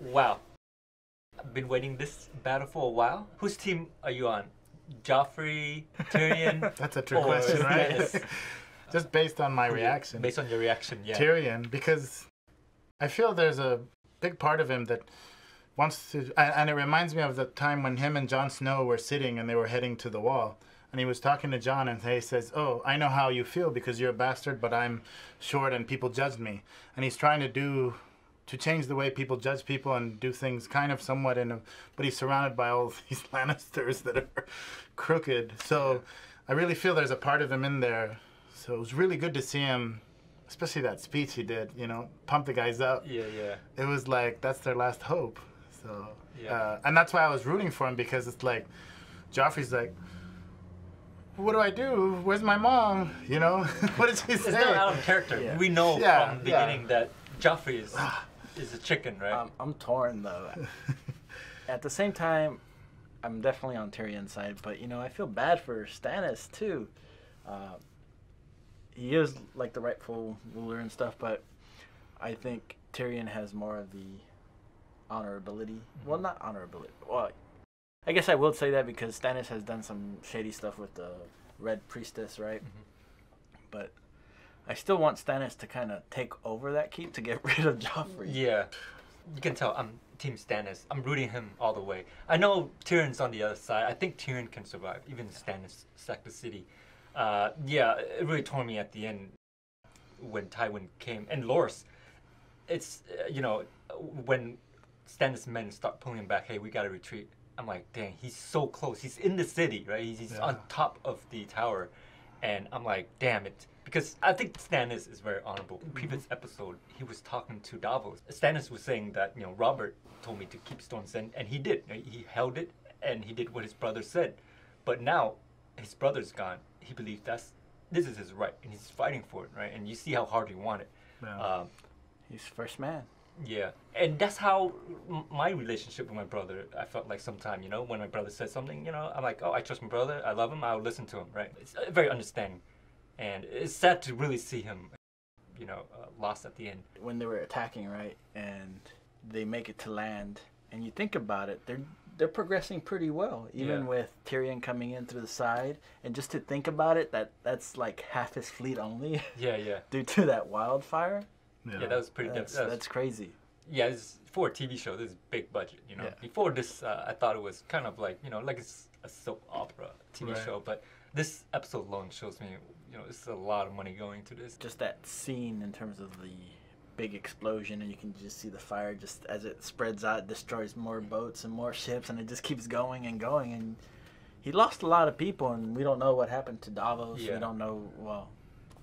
Wow. I've been waiting this battle for a while. Whose team are you on? Joffrey, Tyrion? That's a trick question, right? Stannis? Just based on my reaction. Based on your reaction, yeah. Tyrion, because I feel there's a big part of him that wants to, and and it reminds me of the time when him and Jon Snow were sitting and they were heading to the wall. And he was talking to Jon, and he says, "Oh, I know how you feel because you're a bastard, but I'm short, and people judged me." And he's trying to do, to change the way people judge people and do things kind of somewhat in a, but he's surrounded by all these Lannisters that are crooked. So I really feel there's a part of him in there. So it was really good to see him, especially that speech he did. You know, pump the guys up. Yeah, yeah. It was like that's their last hope. So, Yeah. uh, and that's why I was rooting for him because it's like, Joffrey's like, what do I do? Where's my mom? You know, what did she It's say? not out of character. Yeah. We know Yeah, from the yeah. beginning that Joffrey is is a chicken, right? Um, I'm torn though. At the same time, I'm definitely on Tyrion's side, but you know I feel bad for Stannis too. Uh, he is like the rightful ruler and stuff, but I think Tyrion has more of the honorability. Well, not honorability. Well, I guess I will say that because Stannis has done some shady stuff with the Red Priestess, right? But I still want Stannis to kind of take over that keep to get rid of Joffrey. Yeah, you can tell I'm Team Stannis. I'm rooting him all the way. I know Tyrion's on the other side. I think Tyrion can survive, even if Stannis sacked the city. Uh, yeah, it really tore me at the end when Tywin came and Loras. It's uh, you know when Stannis' men start pulling him back. Hey, we gotta retreat. I'm like, dang, he's so close. He's in the city, right? He's, he's on top of the tower, and I'm like, damn it. Because I think Stannis is very honorable. In previous episode, he was talking to Davos. Stannis was saying that you know Robert told me to keep Storm's End, and he did. He held it, and he did what his brother said. But now his brother's gone. He believes that's this is his right, and he's fighting for it, right? And you see how hard he wanted. Yeah. Um, He's first man. Yeah, and that's how m- my relationship with my brother. I felt like sometime, you know, when my brother said something, you know, I'm like, oh, I trust my brother. I love him. I'll listen to him. Right? It's uh, very understanding, and it's sad to really see him, you know, uh, lost at the end. when they were attacking, right, and they make it to land, and you think about it, they're they're progressing pretty well, even Yeah. with Tyrion coming in through the side, and just to think about it, that that's like half his fleet only Yeah, yeah, due to that wildfire. Yeah. that was pretty. That's, that was, that's crazy. yeah, it's for a TV show. This is big budget, you know. Yeah. Before this, uh, I thought it was kind of like you know, like it's a soap opera TV Right. show, but this episode alone shows me, you know, it's a lot of money going to this. Just that scene in terms of the big explosion, and you can just see the fire just as it spreads out, destroys more boats and more ships, and it just keeps going and going. And he lost a lot of people, and we don't know what happened to Davos. Yeah. We don't know. Well,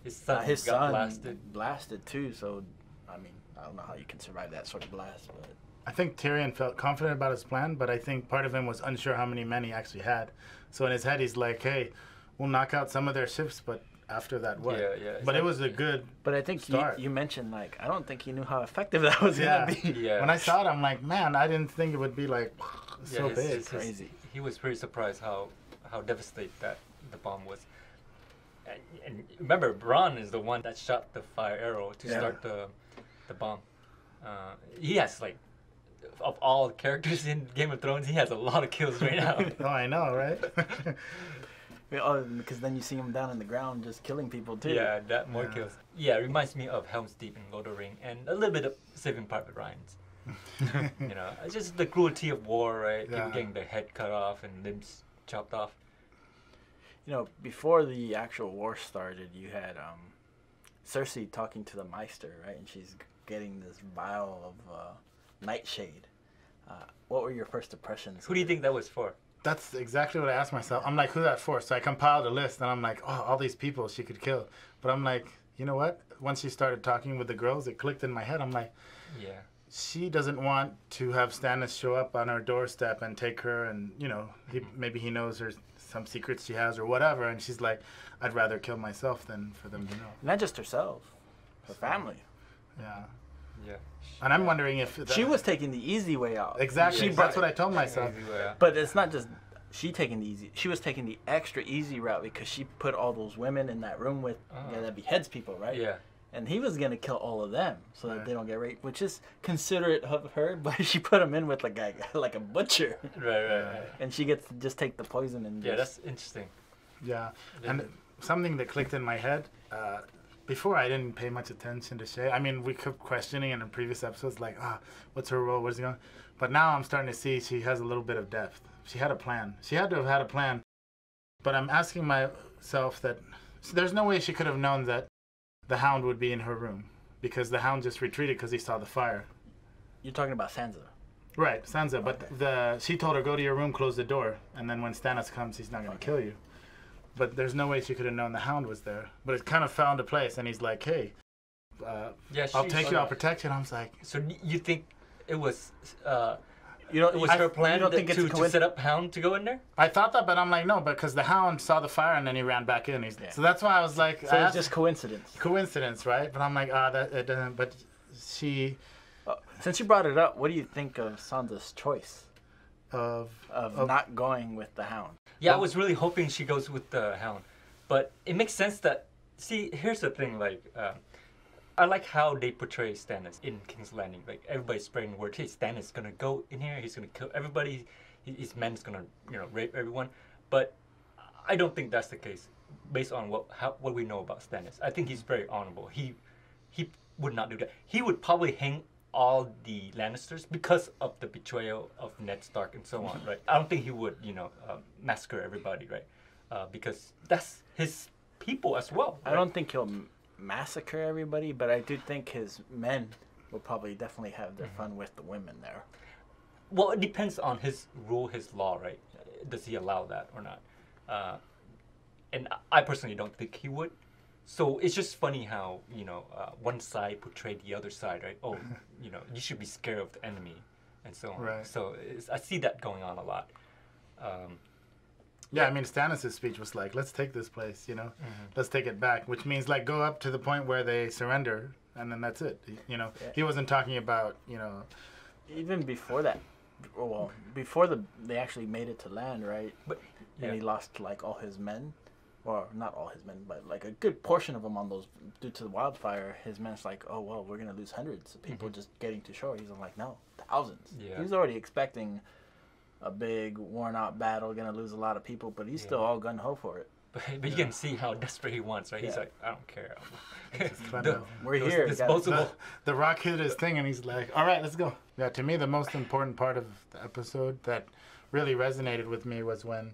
His son his got son blasted. blasted too. So, I mean, I don't know how you can survive that sort of blast, but I think Tyrion felt confident about his plan, but I think part of him was unsure how many men he actually had. So in his head, he's like, "Hey, we'll knock out some of their ships, but after that, what?" Yeah, yeah, But it was a good. but I think you, Start. you mentioned like I don't think he knew how effective that was Yeah. gonna be. Yeah. When I saw it, I'm like, man, I didn't think it would be like so his- big. his- his- Crazy. he was pretty surprised how how devastated that the bomb was. And, and remember, Bronn is the one that shot the fire arrow to Yeah. start the the bomb. Uh, he has like of all characters in Game of Thrones, he has a lot of kills right now. oh, I know, right? Yeah, Oh, because then you see him down in the ground just killing people too. yeah, that more Yeah. kills. Yeah, it reminds me of Helm's Deep and Lord of the Ring, and a little bit of Saving Private Ryan's. you know, it's just the cruelty of war, right? Yeah. People getting their head cut off and limbs chopped off. You know, before the actual war started, you had um, Cersei talking to the Maester, right? And she's getting this vial of uh, nightshade. Uh, what were your first impressions? Who do you it? think that was for? That's exactly what I asked myself. I'm like, who's that for? So I compiled a list, and I'm like, oh, all these people she could kill. But I'm like, you know what? Once she started talking with the girls, it clicked in my head. I'm like, Yeah. she doesn't want to have Stannis show up on her doorstep and take her, and you know, he, maybe he knows her some secrets she has or whatever, and she's like, I'd rather kill myself than for them to know. Not just herself, her family. Yeah. Yeah. And I'm wondering if She was taking the easy way out. exactly. Yeah, That's what I told myself. But it's not just she taking the easy. She was taking the extra easy route because she put all those women in that room with Ah. yeah that beheads people, right? Yeah. And he was gonna kill all of them so that Right. they don't get raped, which is considerate of her. But she put him in with like a like a butcher, Right, right, right. and she gets to just take the poison and Yeah, just- that's interesting. Yeah, Yeah. and something that clicked in my head. Uh, before I didn't pay much attention to Shae. I mean, we kept questioning in the previous episodes, like, ah, what's her role? Where's it going? But now I'm starting to see she has a little bit of depth. She had a plan. She had to have had a plan. But I'm asking myself that so there's no way she could have known that the Hound would be in her room because the Hound just retreated because he saw the fire. You're talking about Sansa. Right, Sansa. But Okay. the she told her go to your room, close the door, and then when Stannis comes, he's not gonna Okay. kill you. But there's no way she could have known the Hound was there. But it kind of found a place, and he's like, "Hey, uh, Yeah, I'll take you, I'll protect you." And I was like, So you think it was uh, You don't. it was I- her plan don't that- think to, a to set up Hound to go in there? I thought that, but I'm like, no, because the Hound saw the fire and then he ran back in. He's, Yeah. So that's why I was like, So it's just coincidence. coincidence, right? But I'm like, ah, that it doesn't. But she Uh, since you brought it up, what do you think of Sansa's choice of of Of- not going with the Hound? Yeah, I was really hoping she goes with the Hound, but it makes sense that. See, here's the thing. Like, uh, I like how they portray Stannis in King's Landing. Like everybody's spreading word. Hey, Stannis is gonna go in here. He's gonna kill everybody. His men's gonna, you know, rape everyone. But I don't think that's the case, based on what how, what we know about Stannis. I think he's very honorable. He he would not do that. He would probably hang all the Lannisters because of the betrayal of Ned Stark and so on, right? I don't think he would, you know, um, massacre everybody, right? Uh, because that's his people as well. I don't think he'll massacre everybody, but I do think his men will probably definitely have their fun with the women there. Well, it depends on his rule, his law, right? Does he allow that or not? Uh, and I personally don't think he would. So it's just funny how you know uh, one side portrayed the other side, right? Oh, you know, you should be scared of the enemy, and so on. Right. So it's, I see that going on a lot. Um, Yeah, I mean, Stannis' speech was like, "Let's take this place, you know, mm-hmm. let's take it back," which means like go up to the point where they surrender, and then that's it. You know, Yeah. he wasn't talking about, you know, Even before that, well, before the they actually made it to land, right? but And yeah. he lost like all his men, well, not all his men, but like a good portion of them on those due to the wildfire. His men's like, oh well, we're gonna lose hundreds of people mm-hmm. just getting to shore. He's like, no, thousands. Yeah. He's already expecting a big worn out battle, gonna lose a lot of people, but he's still all gun ho for it. But, but you can see how desperate he wants, right? He's like, I don't care. The- We're those here. Disposable. the, the Rock hit his thing, and he's like, "All right, let's go." Yeah, to me, the most important part of the episode that really resonated with me was when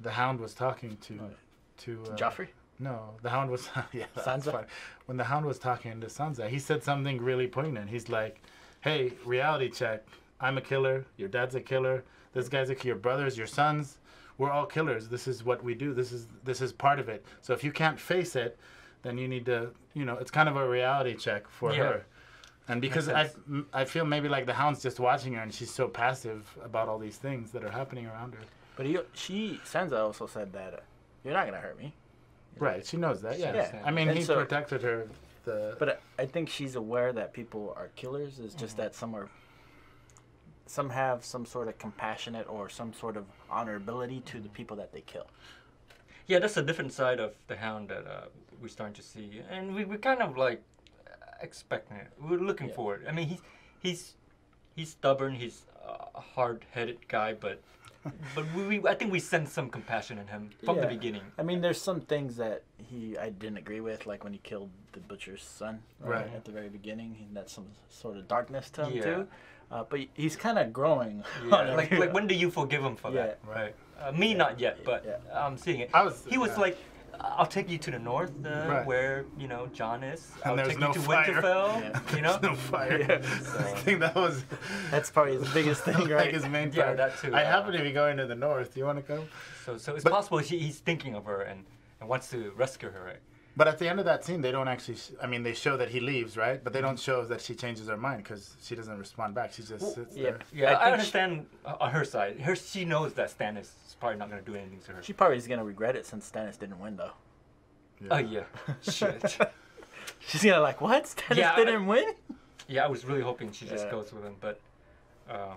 the Hound was talking to Oh, to uh, Joffrey. No, the Hound was yeah. That's Sansa? fine. When the Hound was talking to Sansa, he said something really poignant. He's like, "Hey, reality check. I'm a killer. Your dad's a killer. This guy's a your brothers, your sons. We're all killers. This is what we do. This is this is part of it. So if you can't face it, then you need to, you know, it's kind of a reality check for Yeah. her." And because I, I feel maybe like the Hound's just watching her, and she's so passive about all these things that are happening around her. But he, she, Sansa also said that uh, you're not gonna hurt me. Right, she knows that. She Yeah. I mean, And he so- protected her. The But I- I think she's aware that people are killers. It's just that some are, some have some sort of compassionate or some sort of honorability to the people that they kill. Yeah, that's a different side of the Hound that uh, we're starting to see, and we we kind of like expecting it. We're looking Yeah. for it. I mean, he's he's he's stubborn. He's a hard-headed guy, but but we, we I think we sense some compassion in him from the beginning. I mean, there's some things that he I didn't agree with, like when he killed the butcher's son right, Right. at the very beginning. He, that's some sort of darkness to him Yeah. too. Uh, but he's kind of growing. Yeah, like like when do you forgive him for that? Right. Uh, me not yet, but Yeah. I'm seeing it. I was- he was yeah. like, "I'll take you to the north, uh, Right. where you know Jon is. And I'll there's take no you to fire." Winterfell. Yeah. You know." there's no fire. Yeah. I think that was That's probably his biggest thing, like right? his main Yeah, that too, I uh, happen to be going to the north. Do you want to go? So so it's But- possible he, he's thinking of her and, and wants to rescue her, right? But at the end of that scene, they don't actually. Sh- I mean, they show that he leaves, right? But they don't show that she changes her mind because she doesn't respond back. She just Well, sits yeah. there. Yeah, I I, think she- understand uh, on her side. Her she knows that Stannis is probably not gonna do anything to her. She probably is gonna regret it since Stannis didn't win, though. Oh yeah, shit. She's gonna like, what? Stannis Yeah, didn't win? Yeah, I was really hoping she just Yeah. goes with him, but uh,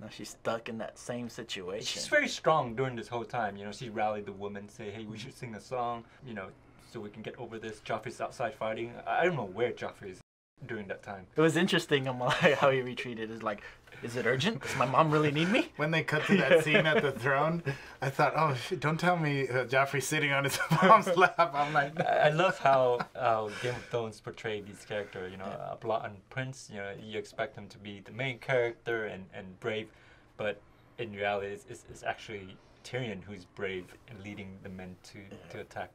Now she's stuck in that same situation. she's very strong during this whole time. You know, she rallied the women, say, "Hey, we should sing a song." You know, so we can get over this. Joffrey's outside fighting. I I don't know where Joffrey is during that time. It was interesting like, how he retreated. Is like, is it urgent? Does my mom really need me? When they cut to that scene at the throne, I thought, oh shit! Don't tell me uh, Joffrey's sitting on his mom's lap. I'm like, I I love how how Game of Thrones portrayed these characters. You know, a blonde prince. You know, you expect him to be the main character and, and brave, but in reality, it's, it's, it's actually Tyrion who's brave and leading the men to, to attack.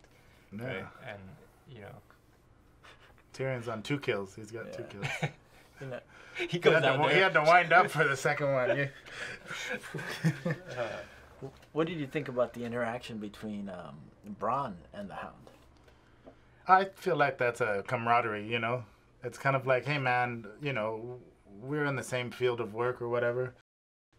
Yeah. Right? And you know, Tyrion's on two kills. He's got two kills. You know, he He had, out to, he had to wind up for the second one. Yeah. Uh, what did you think about the interaction between um, Bronn and the Hound? I feel like that's a camaraderie, you know. It's kind of like, hey man, you know, we're in the same field of work or whatever,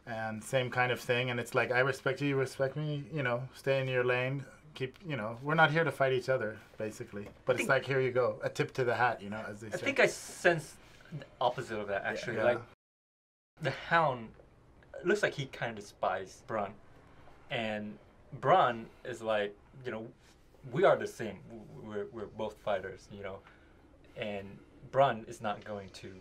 and same kind of thing. And it's like, I respect you, you respect me. You know, stay in your lane. Keep, you know, we're not here to fight each other, basically. But it's like, here you go, a tip to the hat, you know, as they I say. think I sense the opposite of that actually. Yeah. Like the Hound looks like he kind of despises Bronn, and Bronn is like, you know, we are the same. We're we're both fighters, you know, and Bronn is not going to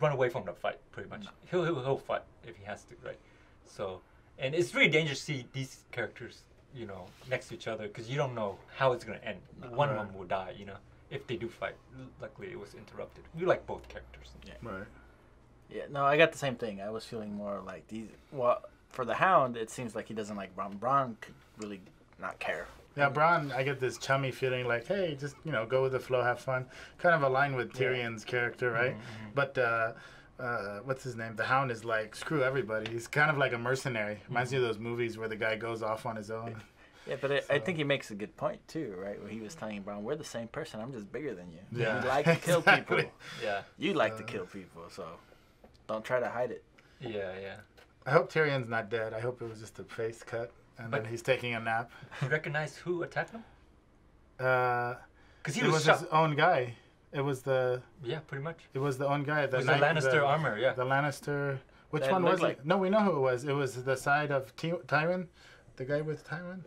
run away from the fight. Pretty much, he'll, he'll he'll fight if he has to, right? So, and it's really dangerous to see these characters, you know, next to each other because you don't know how it's gonna end. One of them will die, you know, if they do fight. Luckily, it was interrupted. We like both characters. right. Yeah, no, I got the same thing. I was feeling more like these. Well, for the Hound, it seems like he doesn't like Bronn. Bronn could really not care. Yeah, Bronn, I get this chummy feeling like, hey, just you know, go with the flow, have fun. Kind of aligned with Yeah. Tyrion's character, right? Mhm, mhm. But uh, uh, what's his name? The Hound is like, screw everybody. He's kind of like a mercenary. Reminds me of those movies where the guy goes off on his own. Yeah, but I, I think he makes a good point too, right? Where he was telling Bronn, "We're the same person. I'm just bigger than you. Yeah, you like to kill exactly. people. Yeah, You like to Uh, kill people, so don't try to hide it." yeah, yeah. I hope Tyrion's not dead. I hope it was just a face cut and But- then he's taking a nap. You recognize who attacked him? Uh, Because he it was, was shot. his own guy. It was the Yeah, pretty much. it was the own guy. The It was the knight- Lannister armor. Yeah. The Lannister. Which That one was looked it? like- No, we know who it was. It was the side of Ty- Tywin, the guy with Tywin.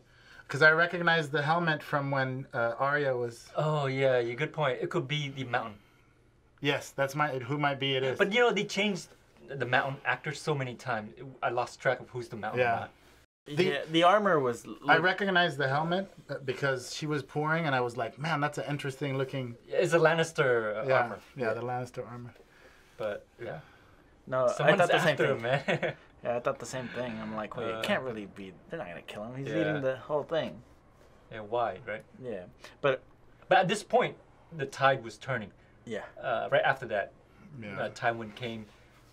Because I recognized the helmet from when uh, Arya was. Oh yeah, you good point. It could be the mountain. Yes, that's my. Who might be it is. But you know they changed the mountain actor so many times. I lost track of who's the mountain. Yeah. not. The- yeah, the armor was. I recognized the helmet uh, because she was pouring, and I was like, "Man, that's an interesting looking." It's a Lannister uh, Yeah, armor. yeah, the Lannister armor. But yeah, no, I someone's thought the same thing. him, man. Yeah, I thought the same thing. I'm like, wait, Uh, it can't really be. They're not gonna kill him. He's yeah. eating the whole thing. yeah, why, right? Yeah, but But at this point, the tide was turning. yeah, Uh, right after that, Yeah. uh, Tywin came,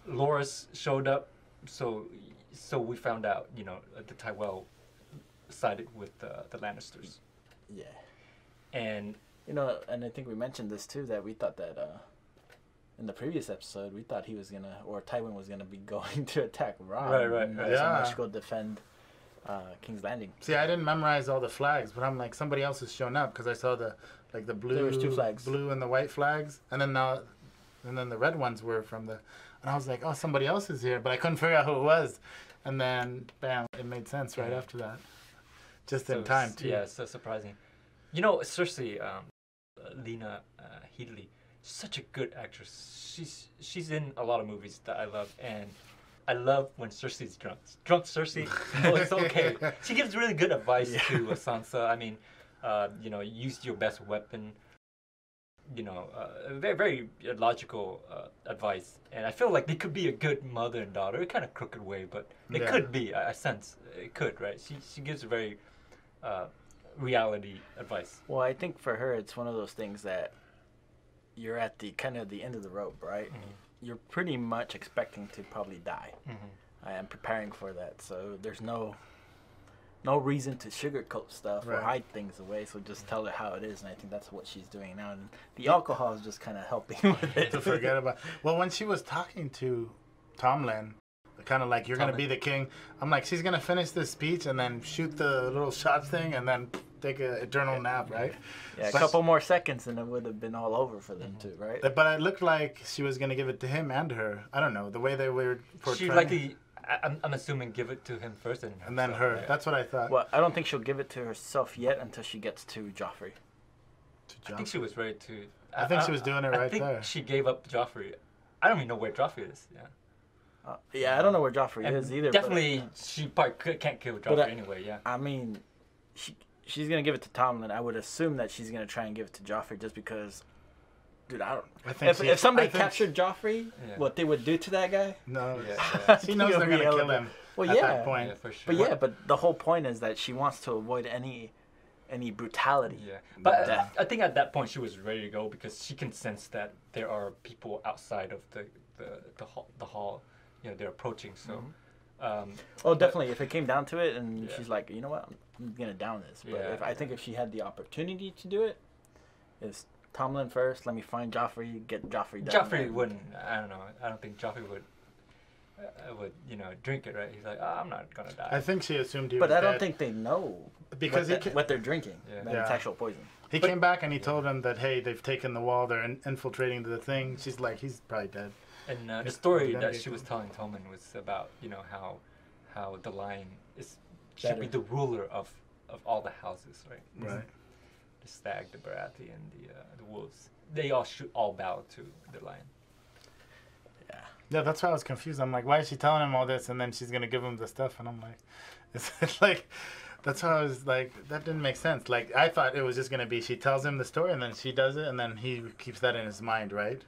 Loras showed up, so so we found out, you know, uh, the Tyrell sided with uh, the Lannisters, yeah. and You know, and I think we mentioned this too that we thought that uh, in the previous episode we thought he was gonna or Tywin was gonna be going to attack Robb. Right, right, and right. not So Yeah. much go defend uh, King's Landing. See, I didn't memorize all the flags, but I'm like somebody else has shown up because I saw the like the blue, was two flags. blue and the white flags, and then now, and then the red ones were from the, and I was like, oh, somebody else is here, but I couldn't figure out who it was, and then bam, it made sense right after that, just so in time too. Yeah, so surprising. You know, Cersei, um, Lena uh, Headey, such a good actress. She's she's in a lot of movies that I love, and I love when Cersei's drunk. Drunk Cersei, oh, it's okay. She gives really good advice Yeah. to uh, Sansa. I mean, uh, you know, use your best weapon. You know, uh, very very uh, logical uh, advice, and I feel like they could be a good mother and daughter. A kind of crooked way, but they Yeah. could be. I, I sense it could, right? She she gives a very uh, reality advice. Well, I think for her it's one of those things that you're at the kind of the end of the rope, right? Mm-hmm. You're pretty much expecting to probably die. Mm-hmm. I am preparing for that, so there's no no reason to sugarcoat stuff or hide things away. So just tell her how it is, and I think that's what she's doing now. And the alcohol is just kind of helping with it. to forget about. Well, when she was talking to Tommen, kind of like you're gonna be the king. I'm like, she's gonna finish this speech and then shoot the little shot thing and then take a eternal nap, right? Yeah, a couple more seconds, and it would have been all over for them mm-hmm. too, right? But it looked like she was gonna give it to him and her. I don't know the way they were portraying. She likely, I, I'm, I'm assuming, give it to him first and, and then her. right? That's what I thought. Well, I don't think she'll give it to herself yet until she gets to Joffrey. to I think she was ready to. I think she was doing it I right think there. She gave up Joffrey. I don't even know where Joffrey is. Yeah. Uh, yeah, I don't know where Joffrey And is either. but- Definitely, she probably could, can't kill Joffrey I- anyway. Yeah. I mean, she she's gonna give it to Tommen. I would assume that she's gonna try and give it to Joffrey just because, dude. I don't. I think If, if somebody I think- captured Joffrey, Yeah. what they would do to that guy? No, Yeah, she yeah. she knows they're gonna kill him Well, at yeah, that point. Yeah, for sure. but yeah, but the whole point is that she wants to avoid any any brutality. Yeah, but Yeah. I, I think at that point she was ready to go because she can sense that there are people outside of the the the hall. The hall you know, they're approaching. So, um, Oh, definitely. If it came down to it, and Yeah. she's like, you know what, I'm, I'm gonna down this. But Yeah. if I think if she had the opportunity to do it, it, is Tommen first. Let me find Joffrey. Get Joffrey down. Joffrey there. wouldn't. I don't know. I don't think Joffrey would. Uh, would you know drink it right? He's like, oh, I'm not gonna die. I think she assumed he But was I don't dead. think they know because he, what, ca- the- what they're drinking. Yeah. That it's actual poison. he but- came back and he told him that hey they've taken the wall they're in- infiltrating the thing. She's like he's probably dead. And uh, the story that she was telling Tommen was about you know how how the lion is should be the ruler of of all the houses, right? Right. The stag, the Barathi, and the uh, the wolves. They all should all bow to the lion. Yeah. Yeah, that's why I was confused. I'm like, why is she telling him all this and then she's gonna give him the stuff? And I'm like, it's, it's like, that's why I was like, that didn't make sense. Like I thought it was just gonna be she tells him the story and then she does it and then he keeps that in his mind, right?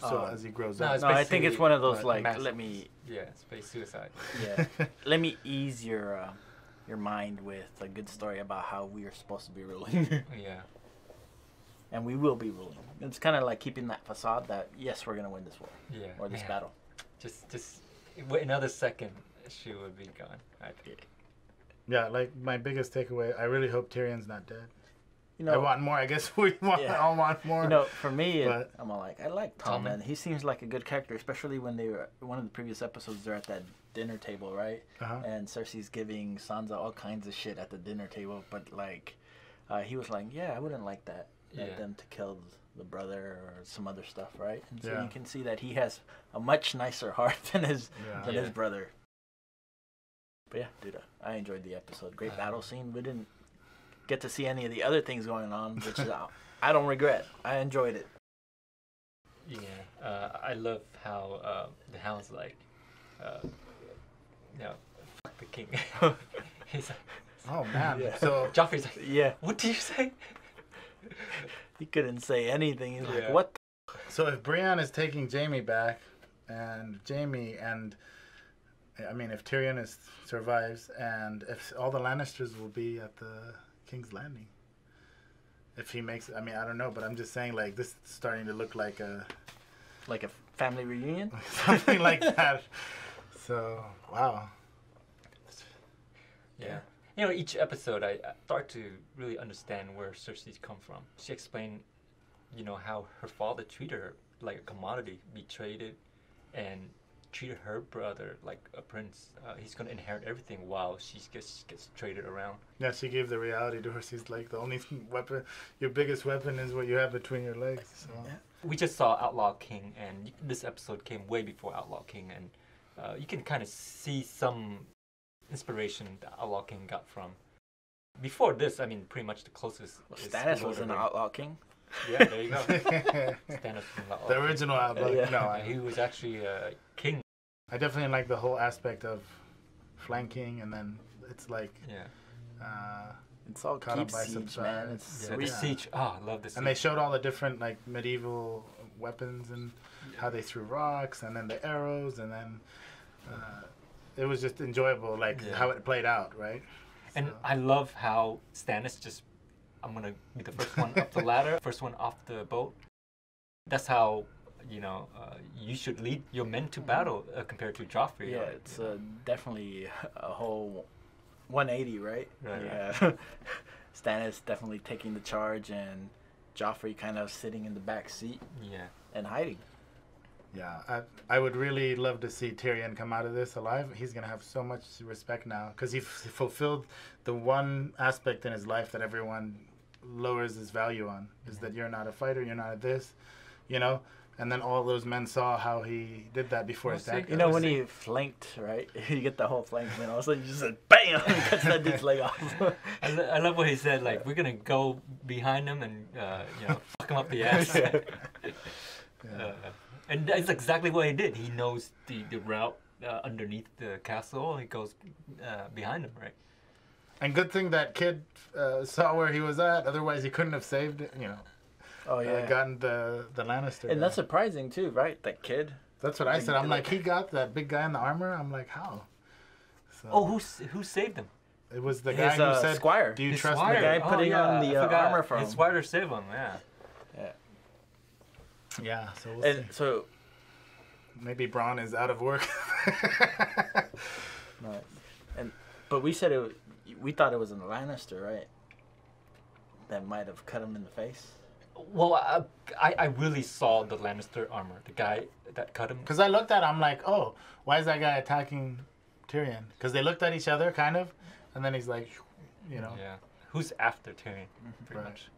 So Um, as he grows no, up. No, I think it's one of those like, mass- let me, Yeah, space suicide. yeah, let me ease your uh, your mind with a good story about how we are supposed to be ruling, yeah. and we will be ruling. It's kind of like keeping that facade that yes, we're gonna win this war Yeah. or this man. battle. Just, just wait another second, she would be gone. I think. yeah, like my biggest takeaway. I really hope Tyrion's not dead. You know, I want more. I guess we want. Yeah. all want more. You know, for me, it, But- I'm all like, I like Tommen. Tommen. He seems like a good character, especially when they were one of the previous episodes. They're at that dinner table, right? uh-huh. And Cersei's giving Sansa all kinds of shit at the dinner table, but like, uh, he was like, yeah, I wouldn't like that. Yeah. them to kill the brother or some other stuff, right? And so Yeah. you can see that he has a much nicer heart than his Yeah. than Yeah. his brother. But yeah, dude, uh, I enjoyed the episode. Great Uh, battle scene. We didn't get to see any of the other things going on, which is, uh, I don't regret. I enjoyed it. Yeah, uh, I love how uh, the hound's like, uh, you know, fuck the king. He's like, Oh man. Yeah. So Joffrey's like, Yeah, what do you say? he couldn't say anything. He's Yeah. like, "What?" So if Brienne is taking Jamie back, and Jamie and I mean if Tyrion is survives, and if all the Lannisters will be at the King's Landing. If he makes, I mean I don't know, but I'm just saying like this is starting to look like a Like a family reunion? something like that. So wow. Yeah. You know, each episode I, I start to really understand where Cersei's come from. She explained, you know, how her father treated her like a commodity, betrayed it, and treated her brother like a prince. Uh, he's gonna inherit everything while she gets gets traded around. Yeah, she gave the reality to her. She's like the only weapon, your biggest weapon is what you have between your legs. So. Yeah. We just saw Outlaw King, and this episode came way before Outlaw King, and uh, you can kind of see some inspiration that Outlaw King got from. Before this, I mean, pretty much the closest. Well, is Stannis was of an the- outlaw king. Yeah, there you go. Stannis from Outlaw the King. original outlook. Yeah. No, I, he was actually a king. I definitely like the whole aspect of flanking, and then it's like, Yeah. uh, It's all Caught up keep by siege, surprise. man. It's Yeah, sweet. the siege. Oh, I love this. and they showed all the different like medieval weapons and how they threw rocks, and then the arrows, and then uh, it was just enjoyable, like Yeah. how it played out, right? And So- I love how Stannis just, I'm gonna be the first one up the ladder, first one off the boat. That's how, you know, uh, you should lead your men to battle uh, compared to Joffrey. Yeah, right? it's uh, definitely a whole 180, right? Right, yeah. Stannis definitely taking the charge and Joffrey kind of sitting in the back seat yeah. and hiding. Yeah, I, I would really love to see Tyrion come out of this alive. He's gonna have so much respect now because he f- fulfilled the one aspect in his life that everyone lowers his value on is that you're not a fighter, you're not a this, you know. and then all those men saw how he did that before his We'll dad. You know when it- he flanked, right? You get the whole flank, and all of a sudden you just said BAM! cuts that dude's leg off. I, lo- I love what he said. Like we're gonna go behind him and uh, you know fuck him up the ass. Yeah. uh, and that's exactly what he did. He knows the the route uh, underneath the castle. He goes uh, behind him, right? And good thing that kid uh, saw where he was at. Otherwise, he couldn't have saved it. You know, Oh uh, yeah. gotten the the Lannister. and that's surprising too, right? That kid. that's what I said. I'm like- like, he got that big guy in the armor. I'm like, how? So, Oh, who who saved him? it was the his, guy who uh, said, squire. "Do you His trust squire. me?" guy Oh, putting yeah, on the, I uh, forgot. armor for His him. squire saved him. Yeah. Yeah, so we'll And see. so, maybe Bronn is out of work. no, and but we said it. We thought it was an Lannister, right? That might have cut him in the face. Well, I, I I really saw the Lannister armor. The guy that cut him. Because I looked at, it, I'm like, oh, why is that guy attacking Tyrion? Because they looked at each other, kind of, and then he's like, you know, Yeah. Who's after Tyrion? Pretty Right. much.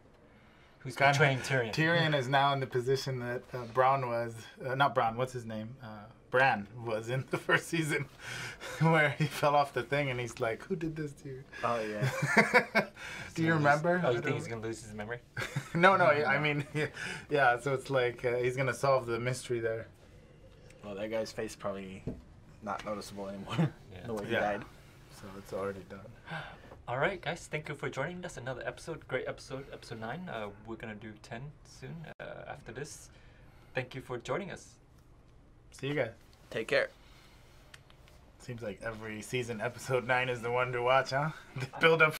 Who's Kinda- betraying Tyrion? Tyrion is now in the position that uh, Bronn was, uh, not Bronn, what's his name? Uh, Bran was in the first season, where he fell off the thing, and he's like, who did this to you? Oh yeah. Do you He's gonna lose- remember? Oh, I you think he's gonna lose his memory? no, no, I mean, yeah, so it's like uh, he's gonna solve the mystery there. well, that guy's face probably not noticeable anymore. Yeah. the way he Yeah. died. So it's already done. All right, guys. Thank you for joining us. Another episode, great episode, episode nine. Uh, we're gonna do ten soon uh, after this. Thank you for joining us. See you guys. Take care. Seems like every season, episode nine is the one to watch, huh? The build up